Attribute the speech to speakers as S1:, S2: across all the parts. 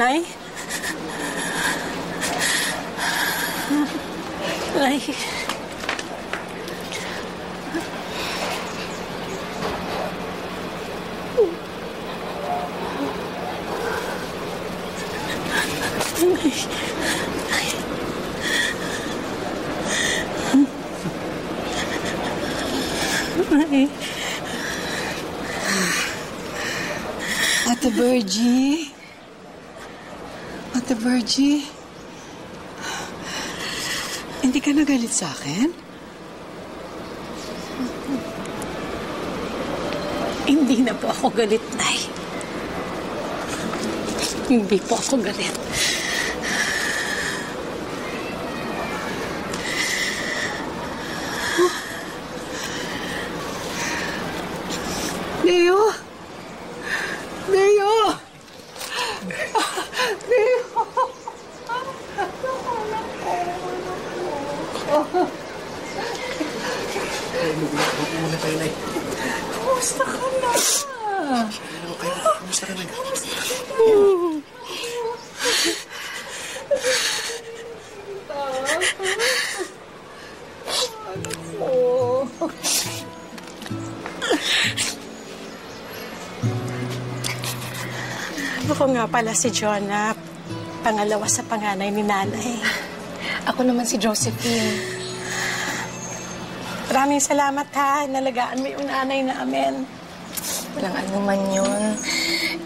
S1: Nay? Nay?
S2: Ate Virgie? Virgie? Hindi ka nagalit sa akin?
S1: Hindi na po ako galit, Nay. Hindi po ako galit. Ako nga pala si Jonah, pangalawa sa panganay ni nanay.
S3: Ako naman si Josephine.
S1: Maraming salamat ha, nalagaan mo yung nanay namin.
S3: Walang ano man yun.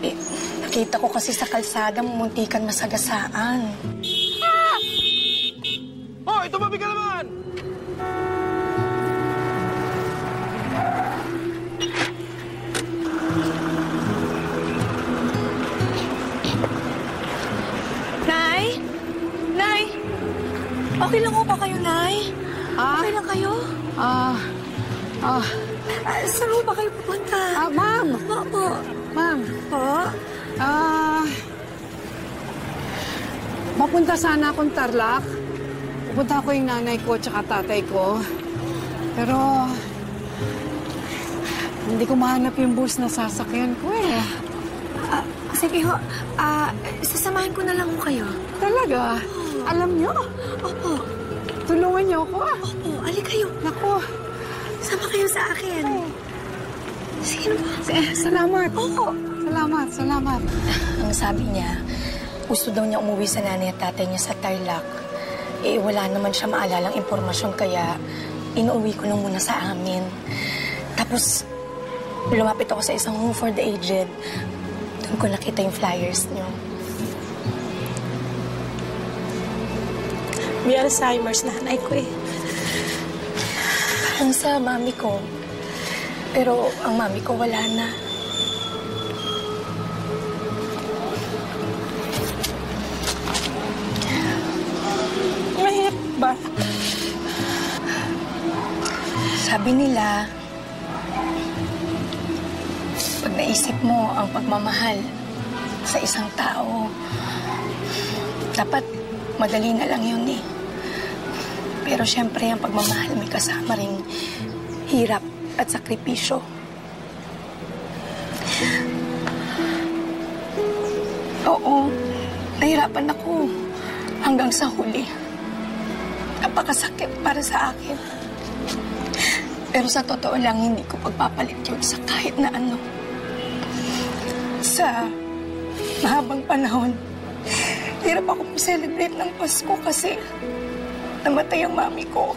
S3: Eh, nakita ko kasi sa kalsada, muntikan masagasaan.
S4: Hoy, tumabi ka naman!
S3: Okay lang ho ba kayo, Nay?
S2: Ah?
S3: Okay lang kayo?
S2: Ah, ah,
S3: Ah, saan ba kayo pupunta?
S2: ah, ma'am!
S3: Po, po.
S2: Ma'am,
S3: Po?
S2: ah... Mapunta sana akong Tarlac. Pupunta ko yung nanay ko at tatay ko. Pero... Hindi ko mahanap yung bus na sasakyan ko eh.
S3: Ah, sige ho. Ah, sasamahin ko na lang ho kayo.
S2: Talaga? Alam niyo?
S3: Opo.
S2: Tulungan niyo ako.
S3: Opo, ali kayo.
S2: Naku,
S3: Sama kayo sa akin. Sige na po.
S2: eh, salamat. Oo. Salamat, salamat.
S3: Ang sabi niya, gusto daw niya umuwi sa nanay at tatay niya sa Tarlac. Eh, wala naman siya maalalang impormasyon, kaya inuwi ko lang muna sa amin. Tapos, lumapit ako sa isang home for the aged. Doon ko nakita yung flyers niyo.
S1: May Alzheimer's nanay ko eh.
S3: Parang sa mami ko. Pero ang mami ko wala na.
S1: Mahirap ba?
S3: Sabi nila, pag naisip mo ang pagmamahal sa isang tao, dapat madali na lang yun eh. Pero syempre, ang pagmamahal may kasama ring hirap at sakripisyo. Oo, nahirapan ako hanggang sa huli. Napakasakit para sa akin. Pero sa totoo lang, hindi ko pagpapalit yun sa kahit na ano. Sa mahabang panahon, hirap ako celebrate ng Pasko kasi namatay ang mami ko.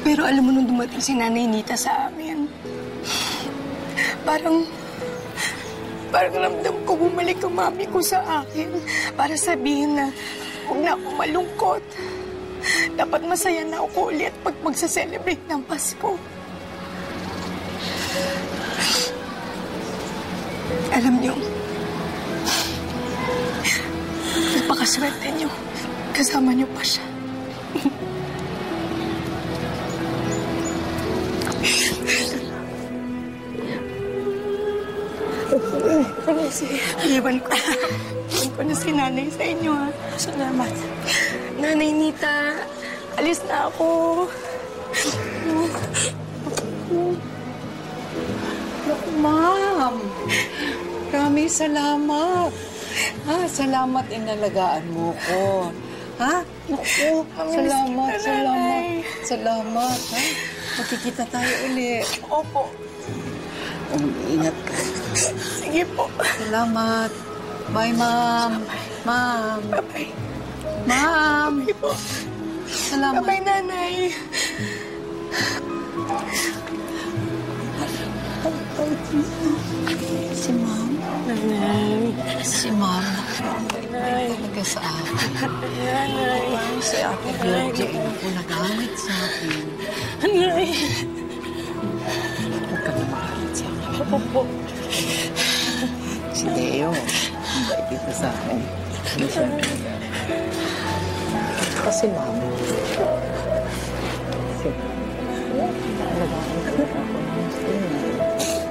S3: Pero alam mo nung dumating si Nanay Nita sa amin, parang, parang ramdam ko bumalik ang mami ko sa akin para sabihin na huwag na ako malungkot. Dapat masaya na ako ulit pag magsa-celebrate ng Pasko. Alam niyo, napakaswerte niyo. Kasama niyo pa siya. Iwan ko. Iwan ko na si nanay sa inyo, ha?
S1: Salamat.
S3: Nanay Nita, alis na ako.
S2: Ma'am. Maraming salamat. Ha, salamat inalagaan mo ko. Ha? Naku, salamat, salamat. Salamat, ha? Magkikita tayo uli.
S1: Opo.
S2: Um, ingat ka.
S1: Sige po.
S2: Salamat. Bye, ma'am. Ma'am.
S1: Bye-bye.
S2: Ma'am. Salamat.
S1: Bye-bye, nanay.
S2: Si ma'am.
S1: Nanay.
S2: Si ma'am. Ay, talaga sa akin.
S1: Nanay.
S2: Si Ate hindi ko nagalit sa akin.
S1: Nanay.
S2: Huwag ka na magalit sa akin.
S1: Opo.
S2: Si Teo, ang bait dito sa akin. Ano siya? Kasi ma'am. Kasi, naalagaan ko na ako ng